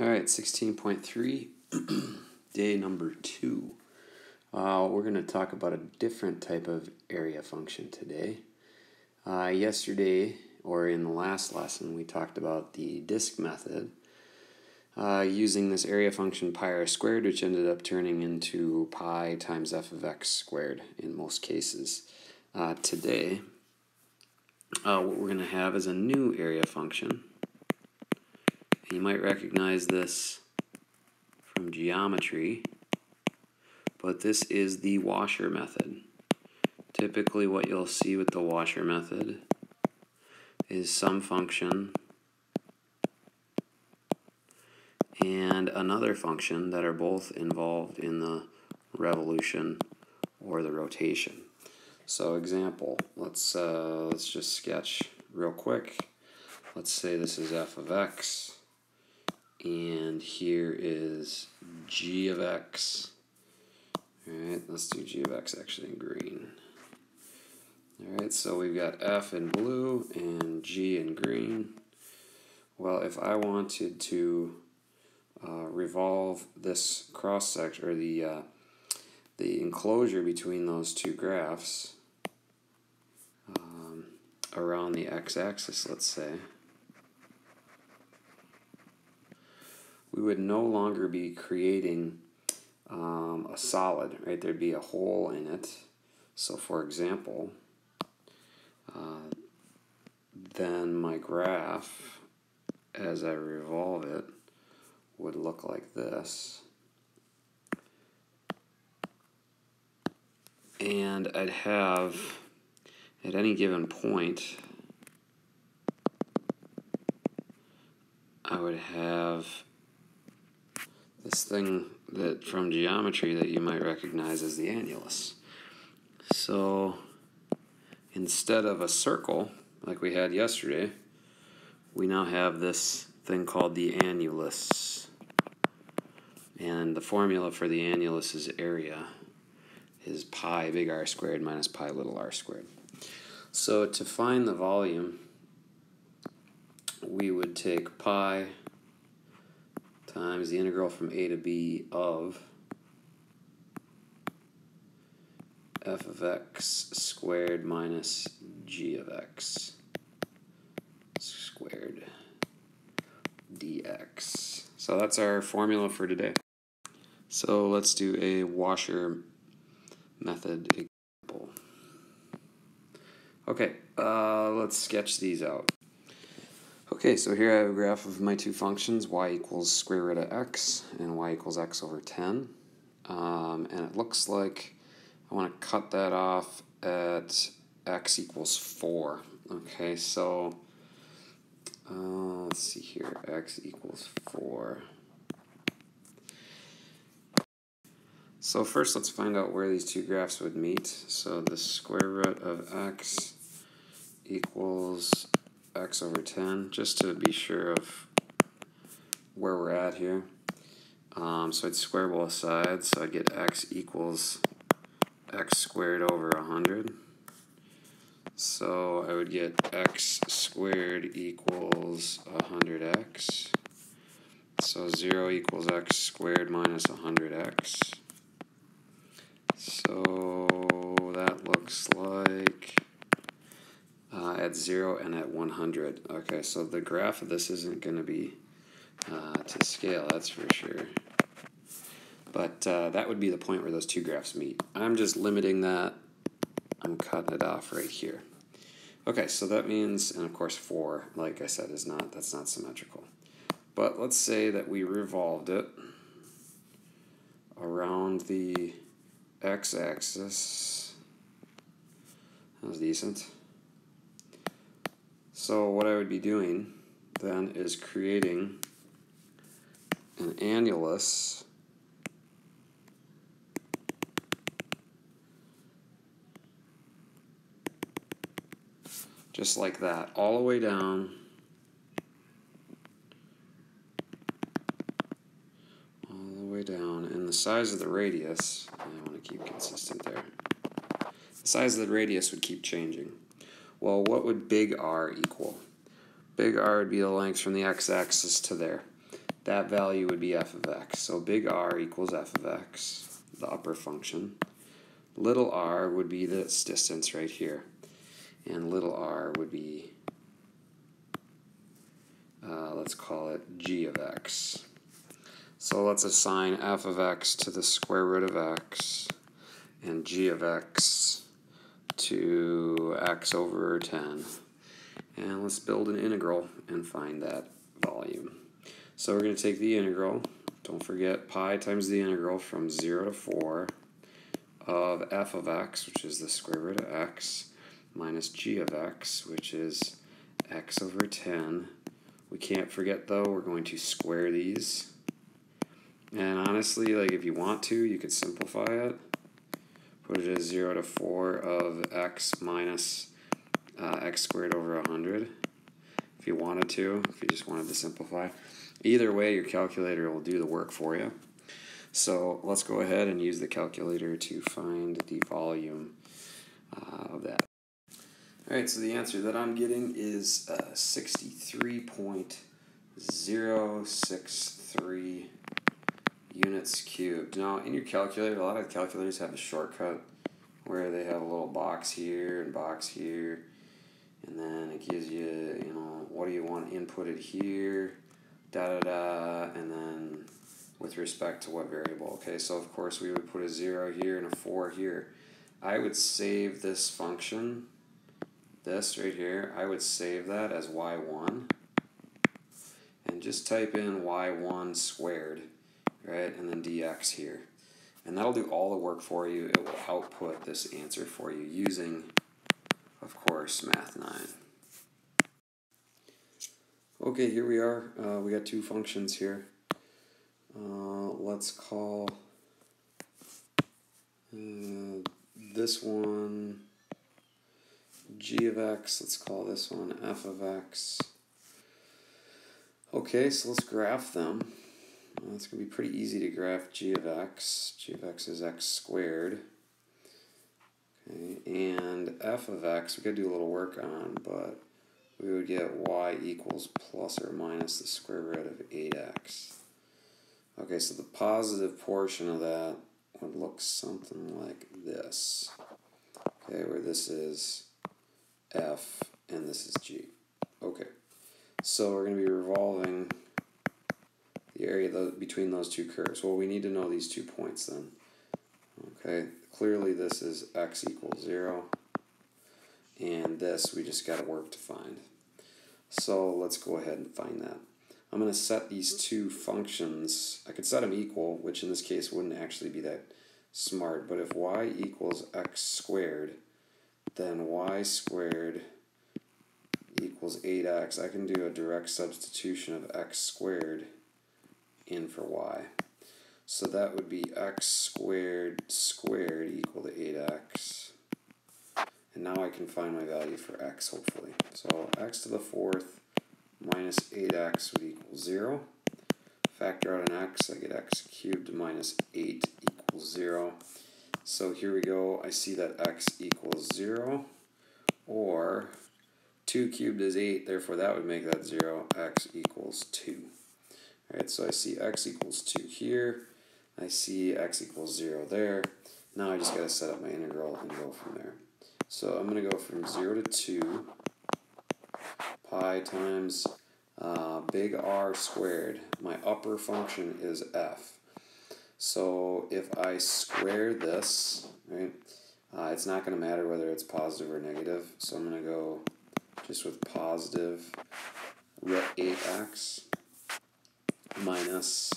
All right, 16.3, day number two. Uh, we're going to talk about a different type of area function today. Uh, yesterday, or in the last lesson, we talked about the disk method uh, using this area function pi r squared, which ended up turning into pi times f of x squared in most cases. Uh, today, uh, what we're going to have is a new area function you might recognize this from geometry, but this is the washer method. Typically what you'll see with the washer method is some function and another function that are both involved in the revolution or the rotation. So example, let's uh, let's just sketch real quick. Let's say this is f of x and here is g of x. Alright, let's do g of x actually in green. Alright, so we've got f in blue and g in green. Well, if I wanted to uh, revolve this cross section, or the, uh, the enclosure between those two graphs um, around the x-axis, let's say, we would no longer be creating um, a solid, right? There'd be a hole in it. So, for example, uh, then my graph, as I revolve it, would look like this. And I'd have, at any given point, I would have this thing that from geometry that you might recognize as the annulus. So instead of a circle like we had yesterday, we now have this thing called the annulus. And the formula for the annulus is area is pi big R squared minus pi little r squared. So to find the volume, we would take pi times the integral from a to b of f of x squared minus g of x squared dx. So that's our formula for today. So let's do a washer method example. Okay, uh, let's sketch these out. Okay, so here I have a graph of my two functions, y equals square root of x and y equals x over 10. Um, and it looks like I want to cut that off at x equals 4. Okay, so uh, let's see here, x equals 4. So first let's find out where these two graphs would meet. So the square root of x equals x over 10, just to be sure of where we're at here. Um, so I'd square both sides, so I'd get x equals x squared over 100. So I would get x squared equals 100x. So 0 equals x squared minus 100x. So that looks like at 0 and at 100. Okay, so the graph of this isn't going to be uh, to scale, that's for sure. But uh, that would be the point where those two graphs meet. I'm just limiting that. I'm cutting it off right here. Okay, so that means, and of course 4, like I said, is not, that's not symmetrical. But let's say that we revolved it around the x-axis. That was decent. So what I would be doing then is creating an annulus just like that, all the way down. All the way down. And the size of the radius, I want to keep consistent there. The size of the radius would keep changing. Well, what would big R equal? Big R would be the length from the x-axis to there. that value would be f of x. So big R equals f of x, the upper function. Little r would be this distance right here. And little r would be, uh, let's call it g of x. So let's assign f of x to the square root of x and g of x to x over 10. And let's build an integral and find that volume. So we're going to take the integral, don't forget pi times the integral from 0 to 4 of f of x, which is the square root of x, minus g of x, which is x over 10. We can't forget though, we're going to square these. And honestly, like if you want to, you could simplify it. Put it as 0 to 4 of x minus uh, x squared over 100 if you wanted to, if you just wanted to simplify. Either way, your calculator will do the work for you. So let's go ahead and use the calculator to find the volume uh, of that. Alright, so the answer that I'm getting is uh, 63.063 units cubed. Now, in your calculator, a lot of calculators have a shortcut where they have a little box here and box here and then it gives you, you know, what do you want inputted here, da da da, and then with respect to what variable. Okay, so of course we would put a 0 here and a 4 here. I would save this function, this right here, I would save that as y1, and just type in y1 squared, right, and then dx here. And that'll do all the work for you. It will output this answer for you using of course, Math 9. Okay, here we are. Uh, we got two functions here. Uh, let's call uh, this one g of x. Let's call this one f of x. Okay, so let's graph them. Well, it's going to be pretty easy to graph g of x. g of x is x squared. Okay, and f of x, we got to do a little work on, but we would get y equals plus or minus the square root of 8x. Okay, so the positive portion of that would look something like this. Okay, where this is f and this is g. Okay, so we're going to be revolving the area between those two curves. Well, we need to know these two points then. Okay, clearly this is x equals 0. And this we just got to work to find. So let's go ahead and find that. I'm going to set these two functions. I could set them equal, which in this case wouldn't actually be that smart. But if y equals x squared, then y squared equals 8x. I can do a direct substitution of x squared in for y. So that would be x squared squared equal to 8x. And now I can find my value for x, hopefully. So x to the fourth minus 8x would equal 0. Factor out an x, I get x cubed minus 8 equals 0. So here we go, I see that x equals 0, or 2 cubed is 8, therefore that would make that 0, x equals 2. Alright, so I see x equals 2 here, I see x equals 0 there. Now I just got to set up my integral and go from there. So I'm going to go from 0 to 2 pi times uh, big R squared. My upper function is f. So if I square this, right, uh, it's not going to matter whether it's positive or negative. So I'm going to go just with positive root 8x minus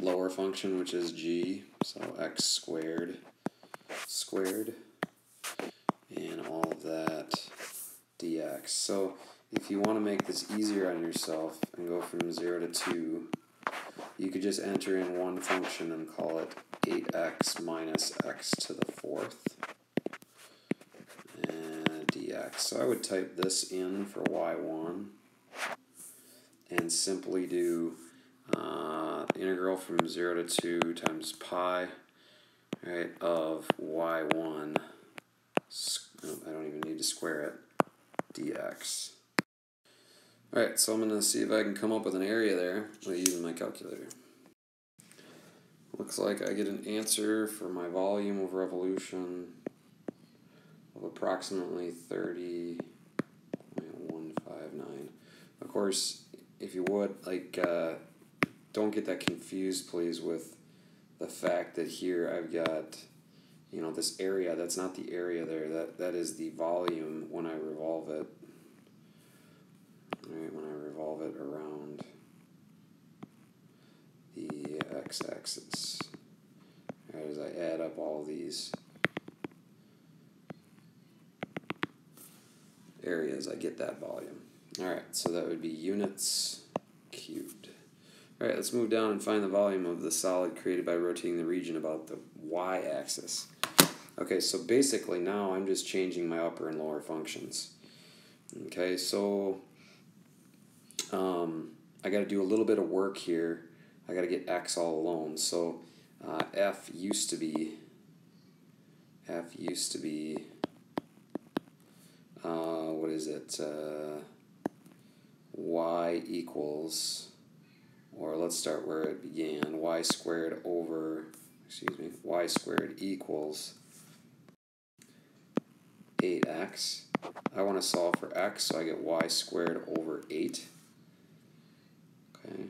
lower function, which is g, so x squared squared, and all of that dx. So if you want to make this easier on yourself and go from 0 to 2, you could just enter in one function and call it 8x minus x to the fourth and dx. So I would type this in for y1 and simply do uh, integral from 0 to 2 times pi right, of y1, I don't even need to square it, dx. Alright, so I'm going to see if I can come up with an area there by using my calculator. Looks like I get an answer for my volume of revolution of approximately 30.159. Of course, if you would, like, uh, don't get that confused, please, with the fact that here I've got, you know, this area. That's not the area there. That That is the volume when I revolve it. Right, when I revolve it around the x-axis. Right, as I add up all these areas, I get that volume. Alright, so that would be units cubed. Alright, let's move down and find the volume of the solid created by rotating the region about the y-axis. Okay, so basically now I'm just changing my upper and lower functions. Okay, so um, I got to do a little bit of work here. I got to get x all alone. So uh, f used to be f used to be uh, what is it? Uh, y equals, or let's start where it began. y squared over, excuse me, y squared equals 8x. I want to solve for x, so I get y squared over 8. Okay.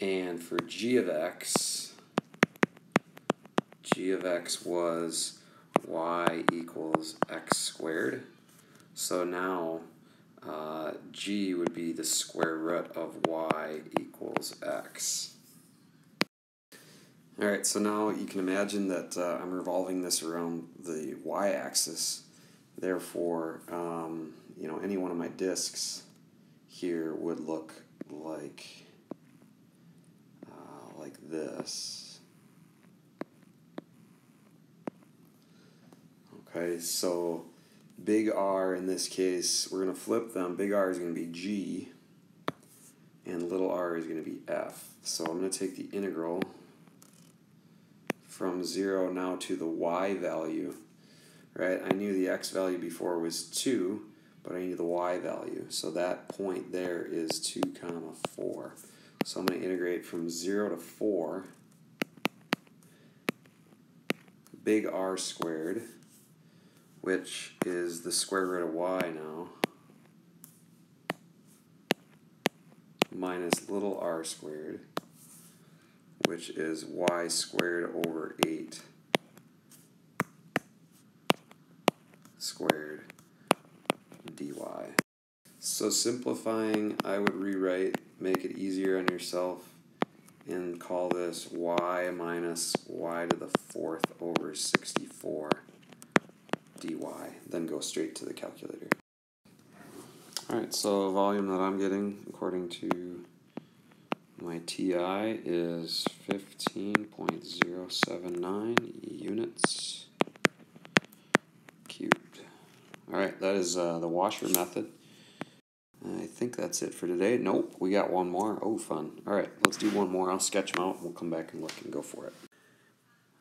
And for g of x, g of x was y equals x squared. So now uh, g would be the square root of y equals x. Alright, so now you can imagine that uh, I'm revolving this around the y-axis. Therefore, um, you know, any one of my disks here would look like like this. Okay, so big R in this case, we're going to flip them. Big R is going to be G, and little r is going to be F. So I'm going to take the integral from 0 now to the y value. Right, I knew the x value before was 2, but I need the y value. So that point there is 2 comma 4. So I'm going to integrate from 0 to 4, big R squared, which is the square root of y now, minus little r squared, which is y squared over 8 squared dy. So simplifying, I would rewrite make it easier on yourself and call this y minus y to the fourth over 64 dy. Then go straight to the calculator. Alright, so volume that I'm getting according to my TI is 15.079 units cubed. Alright, that is uh, the washer method. I think that's it for today. Nope, we got one more. Oh, fun. All right, let's do one more. I'll sketch them out and we'll come back and look and go for it.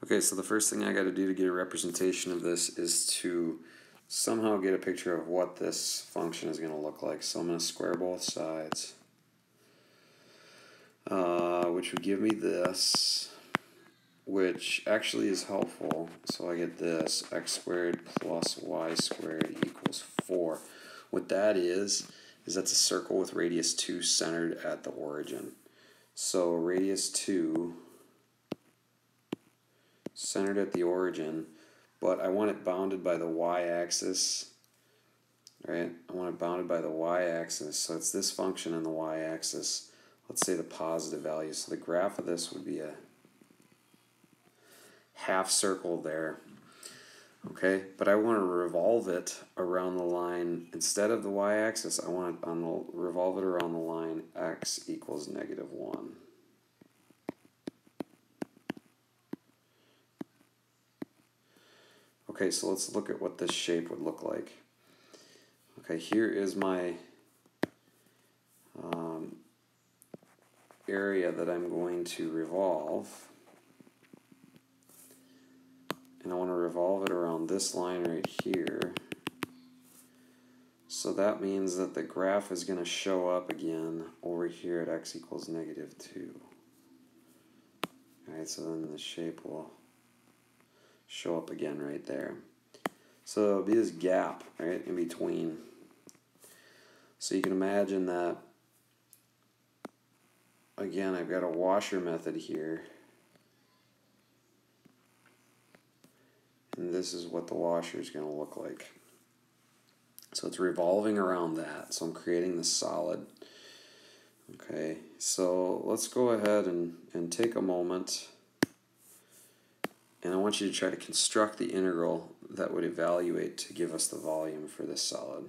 Okay, so the first thing I got to do to get a representation of this is to somehow get a picture of what this function is going to look like. So I'm going to square both sides, uh, which would give me this, which actually is helpful. So I get this, x squared plus y squared equals 4. What that is, is that's a circle with radius 2 centered at the origin. So radius 2 centered at the origin, but I want it bounded by the y-axis, right? I want it bounded by the y-axis, so it's this function on the y-axis. Let's say the positive value. So the graph of this would be a half circle there okay? But I want to revolve it around the line, instead of the y-axis, I want to revolve it around the line x equals negative 1. Okay, so let's look at what this shape would look like. Okay, here is my um, area that I'm going to revolve and I want to revolve it around this line right here. So that means that the graph is going to show up again over here at x equals negative 2. Alright, so then the shape will show up again right there. So it'll be this gap, right, in between. So you can imagine that, again, I've got a washer method here. And this is what the washer is going to look like. So it's revolving around that. So I'm creating the solid. Okay, so let's go ahead and, and take a moment and I want you to try to construct the integral that would evaluate to give us the volume for this solid.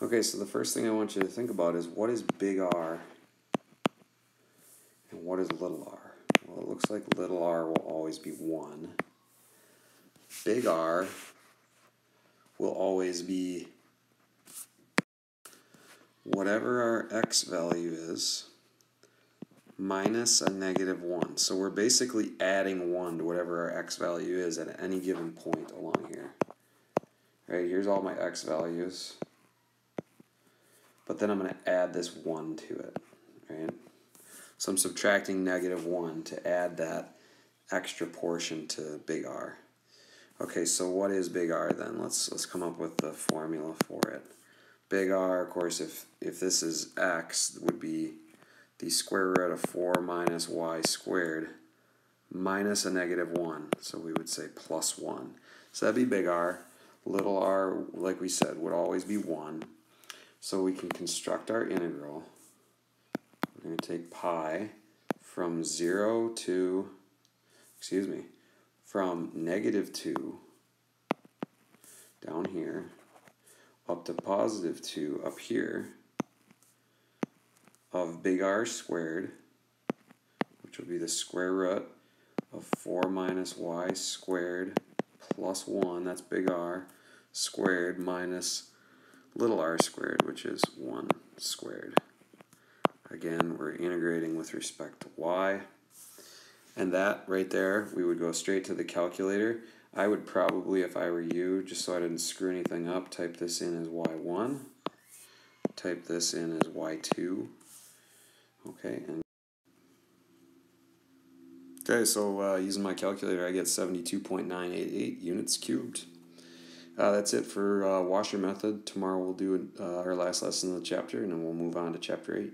Okay, so the first thing I want you to think about is what is big R and what is little r? Well, it looks like little r will always be 1. Big R will always be whatever our x value is minus a negative 1. So we're basically adding 1 to whatever our x value is at any given point along here. Right, here's all my x values. But then I'm going to add this 1 to it. Right? So I'm subtracting negative 1 to add that extra portion to big R. Okay, so what is big R then? Let's let's come up with the formula for it. Big R, of course, if if this is x, would be the square root of 4 minus y squared minus a negative 1. So we would say plus 1. So that'd be big R. Little r, like we said, would always be 1. So we can construct our integral. We're going to take pi from 0 to, excuse me, from negative 2 down here up to positive 2 up here of big R squared, which will be the square root of 4 minus y squared plus 1, that's big R, squared minus little r squared, which is 1 squared. Again, we're integrating with respect to y. And that right there, we would go straight to the calculator. I would probably, if I were you, just so I didn't screw anything up, type this in as y1, type this in as y2, Okay, and okay, so uh, using my calculator, I get 72.988 units cubed. Uh, that's it for uh, washer method. Tomorrow we'll do uh, our last lesson of the chapter, and then we'll move on to chapter 8.